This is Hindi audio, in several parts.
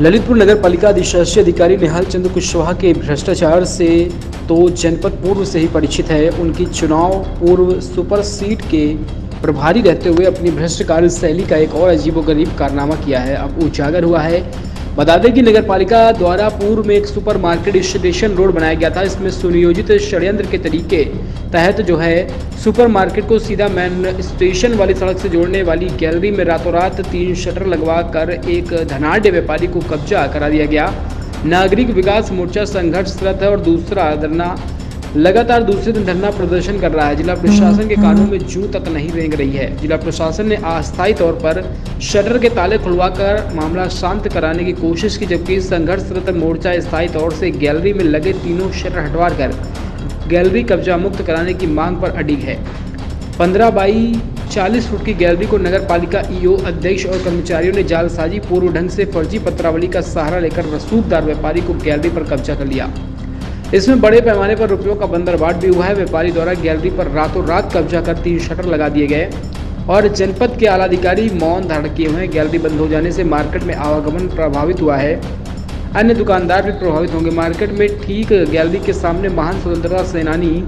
ललितपुर नगर पालिका अधिशासी अधिकारी निहाल चंद्र कुशवाहा के भ्रष्टाचार से तो जनपद पूर्व से ही परिचित है। उनकी चुनाव पूर्व सुपर सीट के प्रभारी रहते हुए अपनी भ्रष्ट कार्यशैली का एक और अजीबोगरीब कारनामा किया है। अब उजागर हुआ है बता दें कि नगर पालिका द्वारा पूर्व में एक सुपर मार्केट स्टेशन रोड बनाया गया था इसमें सुनियोजित षड्यंत्र के तरीके तहत जो है सुपर मार्केट को सीधा मैन स्टेशन वाली सड़क से जोड़ने वाली गैलरी में रातों रात तीन शटर लगवा कर एक धनाढ़ व्यापारी को कब्जा करा दिया गया। नागरिक विकास मोर्चा संघर्षरत है और दूसरा धरना लगातार दूसरे दिन धरना प्रदर्शन कर रहा है। जिला प्रशासन के कानून में जू तक नहीं रेंग रही है। जिला प्रशासन ने अस्थायी तौर पर शटर के ताले खुलवाकर मामला शांत कराने की कोशिश की, जबकि संघर्षरत मोर्चा स्थायी तौर से गैलरी में लगे तीनों शटर हटवा कर गैलरी कब्जा मुक्त कराने की मांग पर अडिग है। पंद्रह बाई चालीस फुट की गैलरी को नगर पालिका ईओ अध्यक्ष और कर्मचारियों ने जालसाजी पूर्व ढंग से फर्जी पत्रावली का सहारा लेकर रसूखदार व्यापारी को गैलरी पर कब्जा कर लिया। इसमें बड़े पैमाने पर रुपयों का बंदरबाट भी हुआ है। व्यापारी द्वारा गैलरी पर रातों रात कब्जा कर तीन शटर लगा दिए गए और जनपद के आलाधिकारी मौन धारण किए हुए गैलरी बंद हो जाने से मार्केट में आवागमन प्रभावित हुआ है। अन्य दुकानदार भी प्रभावित होंगे। मार्केट में ठीक गैलरी के सामने महान स्वतंत्रता सेनानी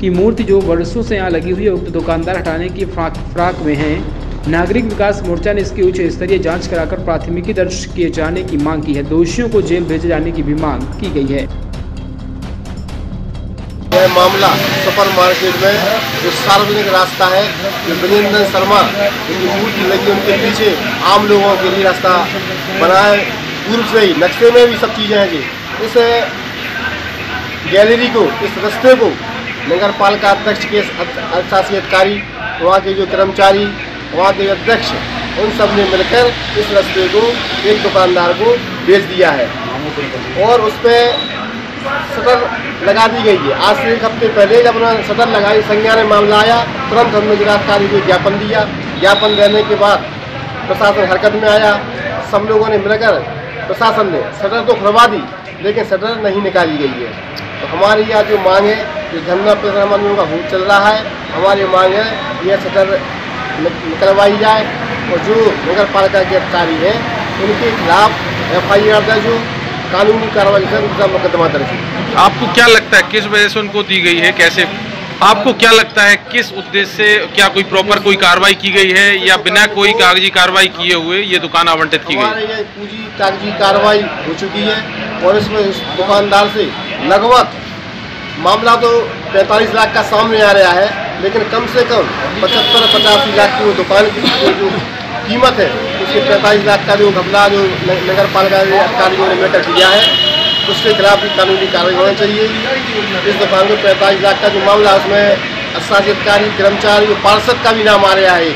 की मूर्ति जो वर्षों से यहाँ लगी हुई है, उक्त दुकानदार हटाने की फ्राक फ्राक में हैं। नागरिक विकास मोर्चा ने इसकी उच्च स्तरीय जाँच कराकर प्राथमिकी दर्ज किए जाने की मांग की है। दोषियों को जेल भेजे जाने की भी मांग की गई है। यह मामला सुपर मार्केट में जो सार्वजनिक रास्ता है, जो विजेंद्र शर्मा उनकी मूर्ति लगी, उनके पीछे आम लोगों के लिए रास्ता बनाए पूर्व से ही नक्शे में भी सब चीज़ें हैं जी। इस गैलरी को, इस रास्ते को नगर पालिका अध्यक्ष के शासी अधिकारी, वहाँ के जो कर्मचारी, वहाँ के अध्यक्ष, उन सबने मिलकर इस रास्ते को, एक दुकानदार को बेच दिया है। और उस पर शटर लगा दी गई है। आज से एक हफ़्ते पहले जब उन्होंने शटर लगाई संज्ञा में मामला आया, तुरंत हमने जिलाधिकारी को ज्ञापन दिया। ज्ञापन देने के बाद प्रशासन हरकत में आया। सब लोगों ने मिलकर प्रशासन ने शटर तो खुलवा दी, लेकिन शटर नहीं निकाली गई है। तो हमारी यह जो मांग है जो धरना प्रदर्शन का भूत चल रहा है, हमारी मांग है यह शटर निकलवाई जाए। और जो नगर पालिका के अधिकारी हैं, उनके खिलाफ एफ़ आई आर दर्ज हो कानूनी कार्रवाई कर उनका मुकदमा दर्ज आपको क्या लगता है किस वजह से उनको दी गई है कैसे? आपको क्या लगता है किस उद्देश्य से क्या कोई प्रॉपर कोई कार्रवाई की गई है या बिना कोई कागज़ी कार्रवाई किए हुए ये दुकान आवंटित की गई? पूरी कागज़ी कार्रवाई हो चुकी है और इसमें इस दुकानदार से लगभग मामला तो 45 लाख का सामने आ रहा है लेकिन कम से कम पचहत्तर पचासी लाख की वो दुकान की जो कीमत है। उसके पैंतालीस लाख का जो घपला जो नगर पालिका अधिकारियों ने मैटर किया है, उसके खिलाफ भी कानूनी कार्रवाई होना चाहिए। इस दुकान में पैंतालीस लाख का जो मामला उसमें शासी कर्मचारी कर्मचारी पार्षद का भी नाम आ रहा है।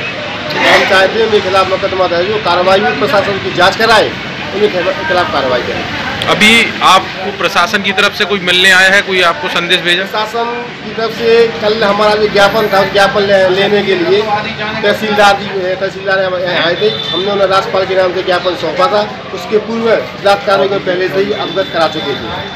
हम चाहते हैं उनके खिलाफ मुकदमा दर्ज हो, कार्रवाई भी प्रशासन की जाँच कराए, उनके खिलाफ कार्रवाई करें। अभी आपको प्रशासन की तरफ़ से कोई मिलने आया है? कोई आपको संदेश भेजा? प्रशासन की तरफ़ से कल हमारा जो ज्ञापन था, ज्ञापन लेने के लिए तहसीलदार जी तहसीलदार आए थे। हमने उन्हें राज्यपाल के नाम से ज्ञापन सौंपा था। उसके पूर्व जिलाधिकारी को पहले से ही अवगत करा चुके थे।